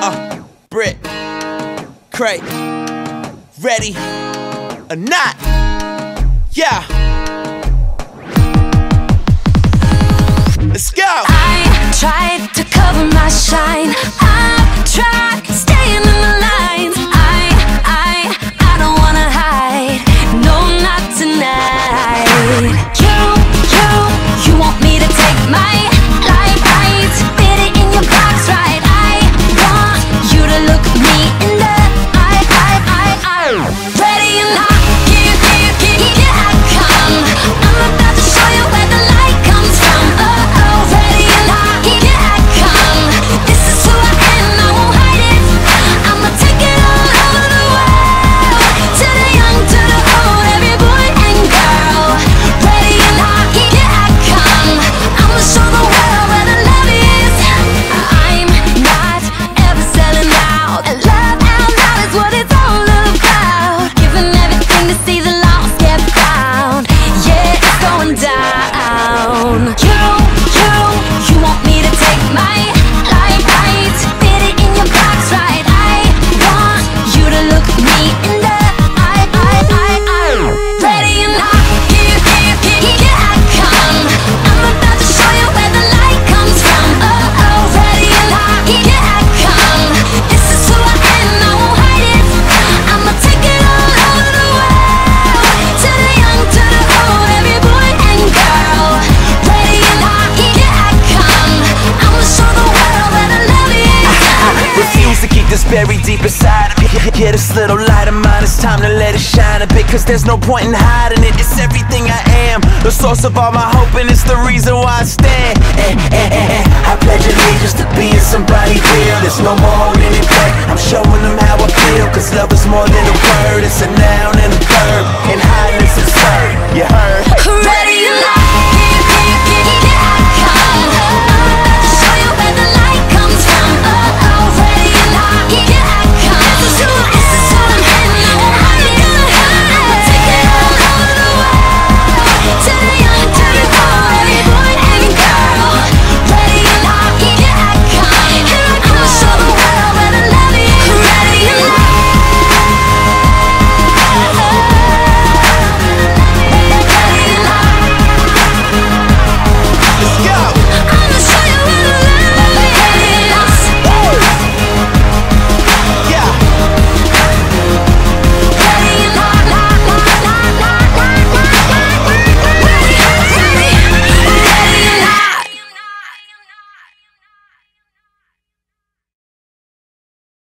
Uh, Britt, Crae, ready or not? Yeah. Let's go. I tried to cover my shine. I tried staying in the lines. I, I, I don't wanna hide. No, not tonight. buried deep inside of me. Yeah, this little light of mine, it's time to let it shine a bit Cause there's no point in hiding it, it's everything I am. The source of all my hope and it's the reason why I stand. Eh, eh, eh, eh. I pledge allegiance to being somebody real. There's no more holding it, back. I'm showing them how I feel Cause love is more than a word, it's a noun.